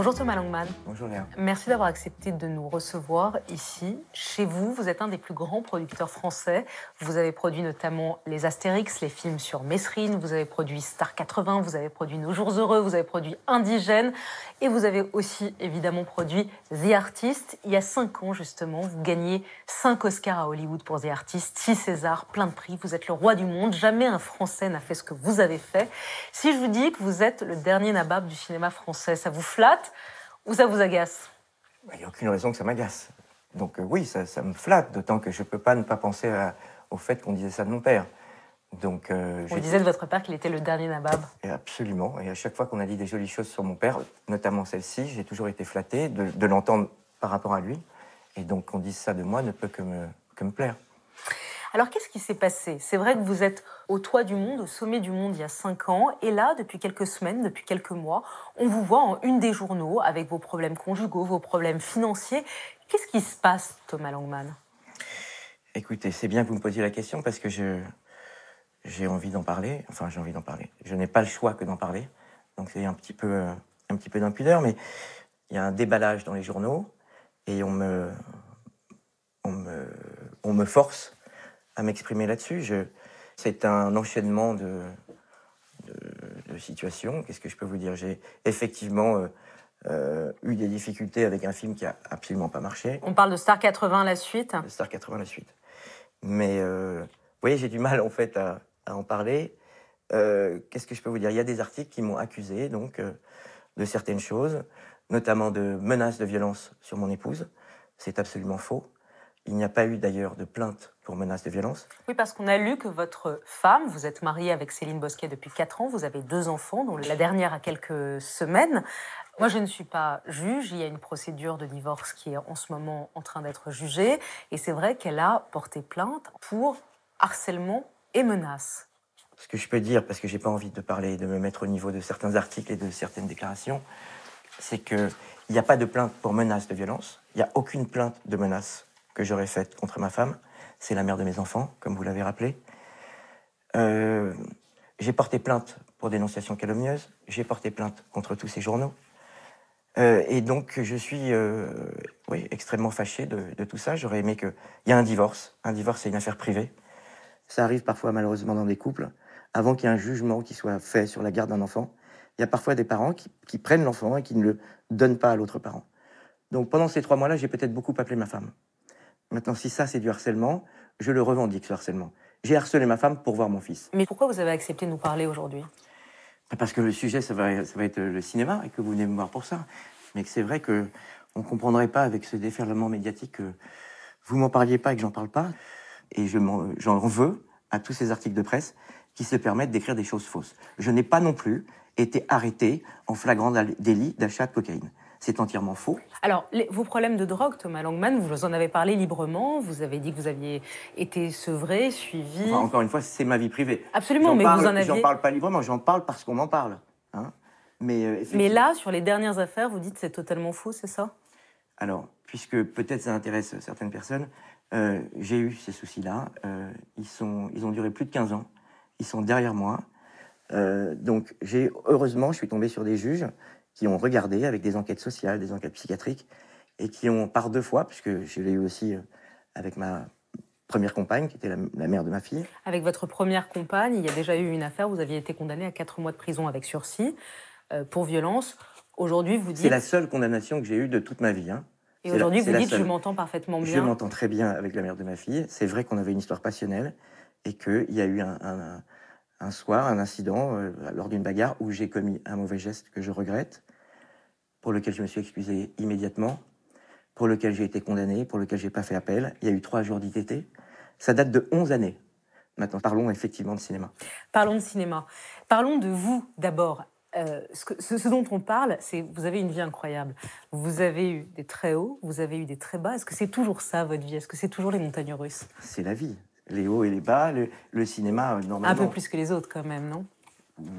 Bonjour Thomas Langman. Bonjour Léa. Merci d'avoir accepté de nous recevoir ici. Chez vous, vous êtes un des plus grands producteurs français. Vous avez produit notamment les Astérix, les films sur Messrine, vous avez produit Star 80, vous avez produit Nos Jours Heureux, vous avez produit Indigène et vous avez aussi évidemment produit The Artist. Il y a cinq ans justement, vous gagnez cinq Oscars à Hollywood pour The Artist, six Césars, plein de prix. Vous êtes le roi du monde. Jamais un Français n'a fait ce que vous avez fait. Si je vous dis que vous êtes le dernier nabab du cinéma français, ça vous flatte ou ça vous agace? Il n'y a aucune raison que ça m'agace. Donc euh, oui, ça, me flatte, d'autant que je ne peux pas ne pas penser au fait qu'on disait ça de mon père. Donc, euh, On disait de votre père qu'il était le dernier nabab. Et absolument. Et à chaque fois qu'on a dit des jolies choses sur mon père, notamment celle-ci, j'ai toujours été flatté de, l'entendre par rapport à lui. Et donc qu'on dise ça de moi ne peut que me, que me plaire. Alors qu'est-ce qui s'est passé? C'est vrai que vous êtes au toit du monde, au sommet du monde il y a cinq ans, et là, depuis quelques semaines, depuis quelques mois, on vous voit en une des journaux avec vos problèmes conjugaux, vos problèmes financiers. Qu'est-ce qui se passe, Thomas Langman Écoutez, c'est bien que vous me posiez la question parce que j'ai envie d'en parler. Enfin, j'ai envie d'en parler. Je n'ai pas le choix que d'en parler. Donc c'est un petit peu, un petit peu d'impudeur, mais il y a un déballage dans les journaux et on me, on me, on me force à m'exprimer là-dessus. Je... C'est un enchaînement de, de, situations. Qu'est-ce que je peux vous dire? J'ai effectivement euh, euh, eu des difficultés avec un film qui a absolument pas marché. On parle de Star 80 la suite De Star 80 la suite. Mais euh, vous voyez, j'ai du mal en fait à, à en parler. Qu'est-ce que je peux vous dire? Il y a des articles qui m'ont accusé donc de certaines choses, notamment de menaces de violence sur mon épouse. C'est absolument faux. Il n'y a pas eu d'ailleurs de plainte pour menace de violence. Oui, parce qu'on a lu que votre femme, vous êtes mariée avec Céline Bosquet depuis 4 ans, vous avez deux enfants, dont la dernière a quelques semaines. Moi, je ne suis pas juge, il y a une procédure de divorce qui est en ce moment en train d'être jugée, et c'est vrai qu'elle a porté plainte pour harcèlement et menaces. Ce que je peux dire, parce que j'ai pas envie de parler, de me mettre au niveau de certains articles et de certaines déclarations, c'est qu'il n'y a pas de plainte pour menace de violence, il n'y a aucune plainte de menace que j'aurais faite contre ma femme. C'est la mère de mes enfants, comme vous l'avez rappelé. Euh, j'ai porté plainte pour dénonciation calomnieuse. J'ai porté plainte contre tous ces journaux. Euh, et donc, je suis euh, oui, extrêmement fâché de, tout ça. J'aurais aimé qu'il y ait un divorce. Un divorce, c'est une affaire privée. Ça arrive parfois, malheureusement, dans des couples. Avant qu'il y ait un jugement qui soit fait sur la garde d'un enfant, il y a parfois des parents qui, qui prennent l'enfant et qui ne le donnent pas à l'autre parent. Donc, pendant ces trois mois-là, j'ai peut-être beaucoup appelé ma femme. Maintenant, si ça, c'est du harcèlement, je le revendique, ce harcèlement. J'ai harcelé ma femme pour voir mon fils. Mais pourquoi vous avez accepté de nous parler aujourd'hui? Bah, Parce que le sujet, ça va, ça va, être le cinéma et que vous venez me voir pour ça. Mais que c'est vrai que on comprendrait pas avec ce déferlement médiatique que vous m'en parliez pas et que j'en parle pas. Et j'en veux à tous ces articles de presse qui se permettent d'écrire des choses fausses. Je n'ai pas non plus été arrêté en flagrant délit d'achat de cocaïne. C'est entièrement faux. Alors, vos problèmes de drogue, Thomas Langman, vous en avez parlé librement. Vous avez dit que vous aviez été sevré, suivi. encore une fois, c'est ma vie privée. Absolument, mais vous en aviez. J'en parle pas librement, j'en parle parce qu'on m'en parle. Hein. mais, euh, mais là, sur les dernières affaires, vous dites que c'est totalement faux, c'est ça? Alors, puisque peut-être ça intéresse certaines personnes, euh, j'ai eu ces soucis-là. Euh, ils, sont, ils ont duré plus de 15 ans. Ils sont derrière moi. donc, j'ai heureusement, je suis tombé sur des juges qui ont regardé avec des enquêtes sociales, des enquêtes psychiatriques, et qui ont par deux fois, puisque je l'ai eu aussi euh, avec ma première compagne, qui était la, mère de ma fille. Avec votre première compagne, il y a déjà eu une affaire, vous aviez été condamné à quatre mois de prison avec sursis euh, pour violence. Aujourd'hui, vous dites... C'est la seule condamnation que j'ai eue de toute ma vie. Hein. Et aujourd'hui, vous dites, je m'entends parfaitement bien. Je m'entends très bien avec la mère de ma fille. C'est vrai qu'on avait une histoire passionnelle et qu'il y a eu un, un soir, un incident, euh, lors d'une bagarre, où j'ai commis un mauvais geste que je regrette, pour lequel je me suis excusé immédiatement, pour lequel j'ai été condamné, pour lequel j'ai pas fait appel. Il y a eu trois jours d'ITT. Ça date de 11 années. Maintenant, parlons effectivement de cinéma. Parlons de cinéma. Parlons de vous d'abord. Euh, ce, ce, dont on parle, c'est vous avez une vie incroyable. Vous avez eu des très hauts, vous avez eu des très bas. Est-ce que c'est toujours ça votre vie? Est-ce que c'est toujours les montagnes russes? C'est la vie les hauts et les bas, le, cinéma, euh, normalement. Un peu plus que les autres, quand même, non?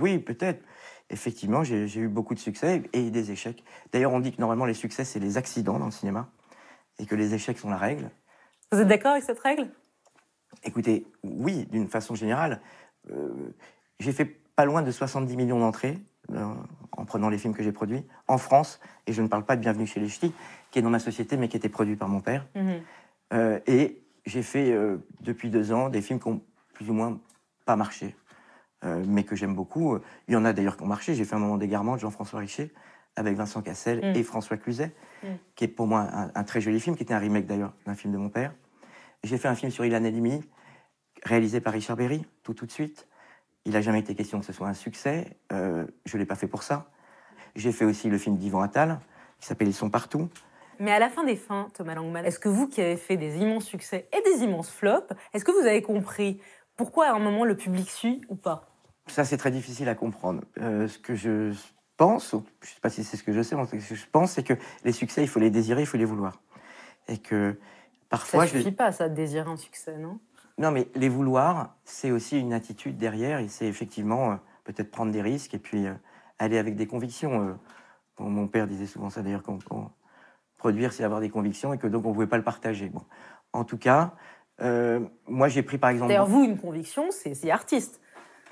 Oui, peut-être. Effectivement, j'ai eu beaucoup de succès et des échecs. D'ailleurs, on dit que normalement, les succès, c'est les accidents dans le cinéma et que les échecs sont la règle. Vous êtes d'accord avec cette règle? Écoutez, oui, d'une façon générale. Euh, j'ai fait pas loin de 70 millions d'entrées en prenant les films que j'ai produits, en France, et je ne parle pas de Bienvenue chez les Ch'tis, qui est dans ma société, mais qui était produit par mon père. Mhm. Euh, et j'ai fait euh, depuis deux ans des films qui ont plus ou moins pas marché, euh, mais que j'aime beaucoup. Il y en a d'ailleurs qui ont marché. J'ai fait un moment d'égarement de Jean-François Richer avec Vincent Cassel Mm. et François Cluzet, Mm. qui est pour moi un, un très joli film, qui était un remake d'ailleurs d'un film de mon père. J'ai fait un film sur Ilan Halimi, réalisé par Richard Berry, tout tout de suite. Il n'a jamais été question que ce soit un succès. Euh, je ne l'ai pas fait pour ça. J'ai fait aussi le film d'Yvan Attal, qui s'appelle Ils sont partout. Mais à la fin des fins, Thomas Langman, est-ce que vous qui avez fait des immenses succès et des immenses flops, est-ce que vous avez compris pourquoi à un moment le public suit ou pas? Ça, c'est très difficile à comprendre. Euh, ce que je pense, ou je ne sais pas si c'est ce que je sais, mais ce que je pense, c'est que les succès, il faut les désirer, il faut les vouloir. Et que Ça parfois, ne je... suffit pas, ça, de désirer un succès, non? Non, mais les vouloir, c'est aussi une attitude derrière, et c'est effectivement euh, peut-être prendre des risques et puis euh, aller avec des convictions. Bon, mon père disait souvent ça d'ailleurs, qu'on qu'on- produire, c'est avoir des convictions et que donc on ne pouvait pas le partager. Bon. En tout cas, euh, moi j'ai pris par exemple. D'ailleurs, vous, une conviction, c'est artiste.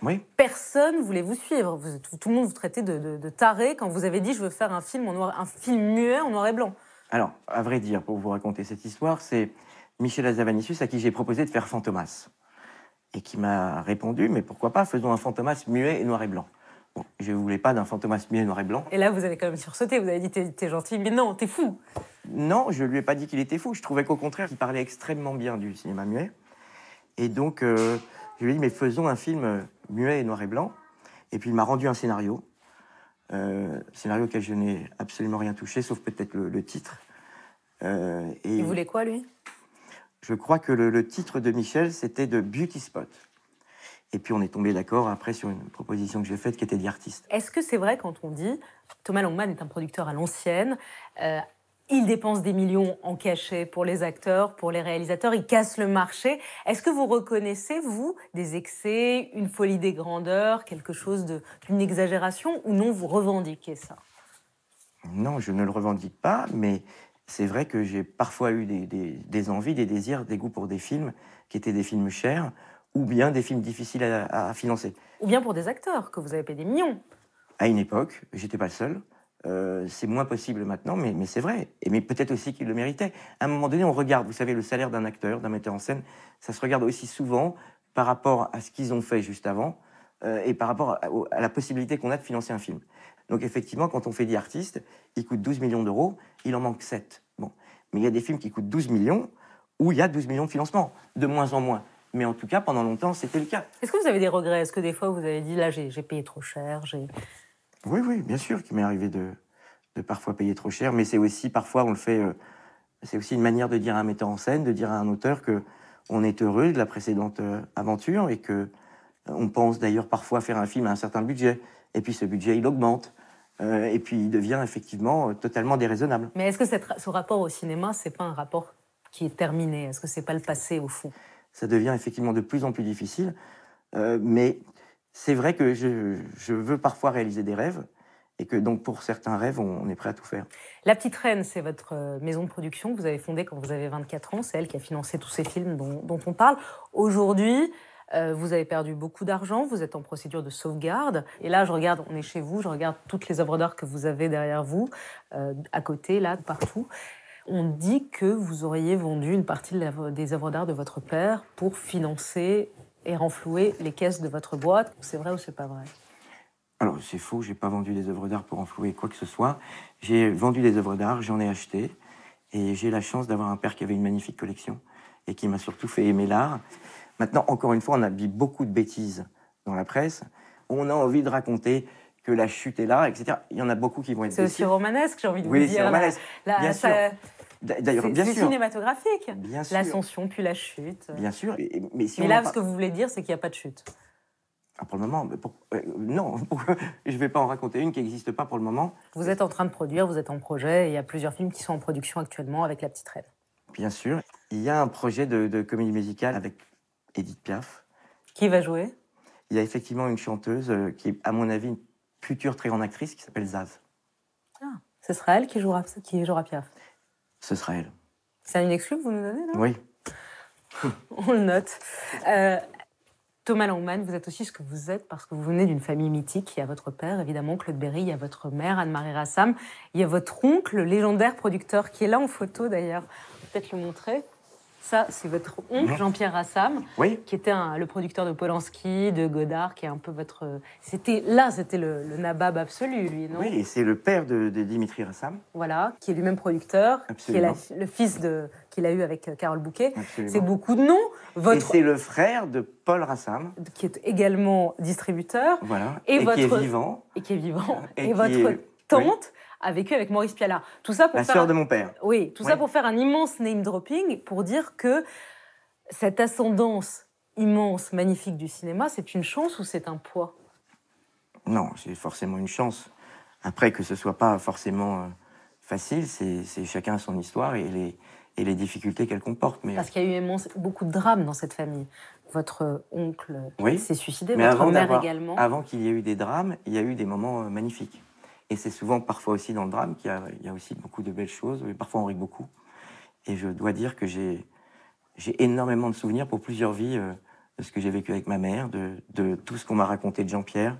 Oui, Personne voulait vous suivre. Vous, tout, tout le monde vous traitait de, de, de taré quand vous avez dit je veux faire un film, en noir, un film muet en noir et blanc. Alors, à vrai dire, pour vous raconter cette histoire, c'est Michel Azavanicius à qui j'ai proposé de faire Fantomas. Et qui m'a répondu, mais pourquoi pas, faisons un Fantomas muet et noir et blanc. Bon, je ne voulais pas d'un Fantomas muet et noir et blanc. Et là, vous avez quand même sursauté. Vous avez dit t'es gentil, mais non, t'es fou. Non, je lui ai pas dit qu'il était fou. Je trouvais qu'au contraire, il parlait extrêmement bien du cinéma muet. Et donc, euh, je lui ai dit, mais faisons un film euh, muet et noir et blanc. Et puis, il m'a rendu un scénario. Euh, scénario auquel je n'ai absolument rien touché, sauf peut-être le, le titre. Euh, et Il voulait quoi, lui? Je crois que le, le titre de Michel, c'était de Beauty Spot. Et puis, on est tombé d'accord après sur une proposition que j'ai faite qui était d'artiste. Est-ce que c'est vrai quand on dit Thomas Langman est un producteur à l'ancienne euh, il dépense des millions en cachet pour les acteurs, pour les réalisateurs, il casse le marché. Est-ce que vous reconnaissez, vous, des excès, une folie des grandeurs, quelque chose d'une exagération, ou non, vous revendiquez ça? Non, je ne le revendique pas, mais c'est vrai que j'ai parfois eu des, des- des envies, des désirs, des goûts pour des films qui étaient des films chers ou bien des films difficiles à, à financer. Ou bien pour des acteurs, que vous avez payé des millions À une époque, j'étais pas le seul. Euh, c'est moins possible maintenant, mais, c'est vrai. Et mais peut-être aussi qu'il le méritait. À un moment donné, on regarde, vous savez, le salaire d'un acteur, d'un metteur en scène, ça se regarde aussi souvent par rapport à ce qu'ils ont fait juste avant euh, et par rapport à, la possibilité qu'on a de financer un film. Donc effectivement, quand on fait des artistes, il coûte 12 millions d'euros, il en manque 7. Bon. Mais il y a des films qui coûtent 12 millions où il y a 12 millions de financement, de moins en moins. Mais en tout cas, pendant longtemps, c'était le cas. Est-ce que vous avez des regrets? Est-ce que des fois vous avez dit là j'ai payé trop cher Oui, oui, bien sûr qu'il m'est arrivé de, de parfois payer trop cher, mais c'est aussi parfois on le fait. euh, c'est aussi une manière de dire à un metteur en scène, de dire à un auteur que on est heureux de la précédente euh, aventure et que euh, on pense d'ailleurs parfois faire un film à un certain budget, et puis ce budget il augmente, euh, et puis il devient effectivement totalement déraisonnable. Mais est-ce que cette- ce rapport au cinéma, c'est pas un rapport qui est terminé? Est-ce que c'est pas le passé au fond? Ça devient effectivement de plus en plus difficile, euh, mais c'est vrai que je, veux parfois réaliser des rêves, et que donc pour certains rêves, on, est prêt à tout faire. La Petite Reine, c'est votre euh, maison de production que vous avez fondée quand vous avez 24 ans. C'est elle qui a financé tous ces films dont, on parle. Aujourd'hui, euh, vous avez perdu beaucoup d'argent, vous êtes en procédure de sauvegarde. Et là, je regarde, on est chez vous, je regarde toutes les œuvres d'art que vous avez derrière vous, euh, à côté, là, partout. On dit que vous auriez vendu une partie des œuvres d'art de votre père pour financer et renflouer les caisses de votre boîte. C'est vrai ou c'est pas vrai? Alors, c'est faux, j'ai pas vendu des œuvres d'art pour enflouer quoi que ce soit. J'ai vendu des œuvres d'art, j'en ai acheté. Et j'ai la chance d'avoir un père qui avait une magnifique collection et qui m'a surtout fait aimer l'art. Maintenant, encore une fois, on a dit beaucoup de bêtises dans la presse. On a envie de raconter que la chute est là, etc. Il y en a beaucoup qui vont être C'est aussi romanesque, j'ai envie de Oui, vous c'est dire. là. romanesque. Là, Bien ça- D- D'ailleurs, bien c'est sûr. cinématographique. Bien sûr. L'ascension puis la chute. Bien sûr. Et- mais si Mais on là, ce que vous voulez dire, c'est qu'il n'y a pas de chute. Ah, pour le moment, mais pour- euh, non, je ne vais pas en raconter une qui n'existe pas pour le moment. Vous êtes en train de produire, vous êtes en projet, et il y a plusieurs films qui sont en production actuellement avec La Petite Reine. Bien sûr. Il y a un projet de, de comédie musicale avec Edith Piaf. Qui va jouer? Il y a effectivement une chanteuse euh, qui est, à mon avis, une future très grande actrice qui s'appelle Zaz. Ce sera elle qui jouera, qui jouera Piaf. Ce sera elle. C'est une exclue que vous nous donnez, là Oui. On le note. Euh, Thomas Langman, vous êtes aussi ce que vous êtes parce que vous venez d'une famille mythique. Il y a votre père, évidemment, Claude Berry, il y a votre mère, Anne-Marie Rassam, il y a votre oncle, le légendaire producteur, qui est là en photo d'ailleurs. Peut-être le montrer. Ça, c'est votre oncle. Jean-Pierre Rassam, Oui, qui était un- le producteur de Polanski, de Godard, qui est un peu votre. C'était là, c'était le, le nabab absolu, lui, non? Oui, et c'est le père de, de Dimitri Rassam. Voilà, qui est lui-même producteur, Absolument. qui est la- le fils de qu'il a eu avec euh, Carole Bouquet. Absolument. C'est beaucoup de noms. Et Votre c'est le frère de Paul Rassam, qui est également distributeur voilà, Et qui votre- est vivant, et qui est vivant. Et Et, qui votre est- tante a vécu avec Maurice Pialat. Tout ça pour la faire sœur un- de mon père. oui, tout ça pour faire un immense name dropping pour dire que cette ascendance immense, magnifique du cinéma, c'est une chance ou c'est un poids? Non, c'est forcément une chance. Après, que ce soit pas forcément euh, facile, c'est chacun son histoire et les, et les difficultés qu'elle comporte. Mais, Parce qu'il y a eu immense- beaucoup de drames dans cette famille. Votre oncle Oui. s'est suicidé, mais votre avant, mère également. avant qu'il y ait eu des drames, il y a eu des moments euh, magnifiques. Et c'est souvent, parfois aussi dans le drame, qu'il y, a- il y a aussi beaucoup de belles choses. Et parfois, on rit beaucoup. Et je dois dire que j'ai j'ai énormément de souvenirs pour plusieurs vies euh, de ce que j'ai vécu avec ma mère, de, de tout ce qu'on m'a raconté de Jean-Pierre,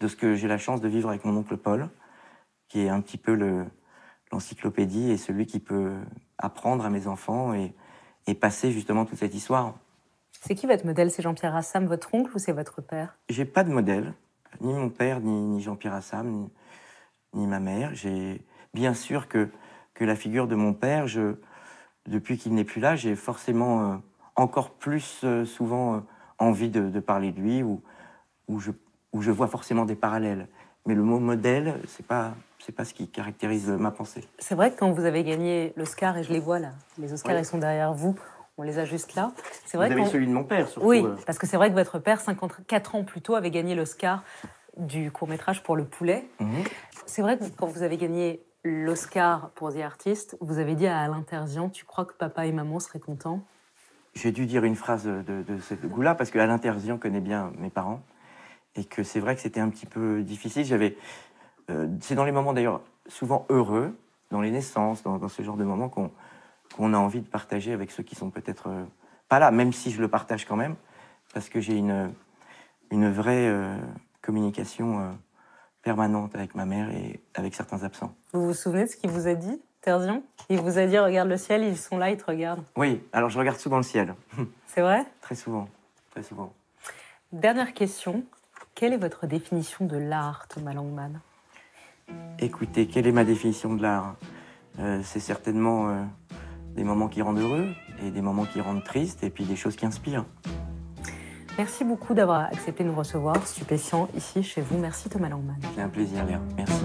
de ce que j'ai la chance de vivre avec mon oncle Paul, qui est un petit peu le- l'encyclopédie et celui qui peut apprendre à mes enfants et, et passer justement toute cette histoire. C'est qui votre modèle? C'est Jean-Pierre Rassam, votre oncle ou c'est votre père? J'ai pas de modèle, ni mon père, ni, ni Jean-Pierre Assam, ni, ni ma mère. J'ai bien sûr que, que la figure de mon père, je, depuis qu'il n'est plus là, j'ai forcément euh, encore plus euh, souvent euh, envie de, de parler de lui ou, ou, je, ou je vois forcément des parallèles. Mais le mot modèle, c'est pas c'est pas ce qui caractérise ma pensée. C'est vrai que quand vous avez gagné l'Oscar, et je les vois là, les Oscars Oui. ils sont derrière vous, on les a juste là. C'est Vous vrai avez qu'on- celui de mon père, surtout. Oui, parce que c'est vrai que votre père, 54 ans plus tôt, avait gagné l'Oscar du court-métrage pour le poulet. Mhm. C'est vrai que quand vous avez gagné l'Oscar pour The Artist, vous avez dit à Alain Terzian, tu crois que papa et maman seraient contents? J'ai dû dire une phrase de, de ce goût-là parce qu'Alain Terzian connaît bien mes parents et que c'est vrai que c'était un petit peu difficile. J'avais, euh, c'est dans les moments d'ailleurs souvent heureux, dans les naissances, dans, dans ce genre de moments qu'on qu'on a envie de partager avec ceux qui sont peut-être euh, pas là, même si je le partage quand même, parce que j'ai une une vraie euh, communication euh, permanente avec ma mère et avec certains absents. Vous vous souvenez de ce qu'il vous a dit, Terzian Il vous a dit, regarde le ciel, ils sont là, ils te regardent. Oui, alors je regarde souvent le ciel, C'est vrai? Très souvent, très souvent. Dernière question. Quelle est votre définition de l'art, Thomas Langman Écoutez, quelle est ma définition de l'art? Euh, C'est certainement euh, des moments qui rendent heureux et des moments qui rendent tristes et puis des choses qui inspirent. Merci beaucoup d'avoir accepté de nous recevoir, stupéfiant, ici, chez vous. Merci Thomas Langman. C'est un plaisir, Léa. Merci.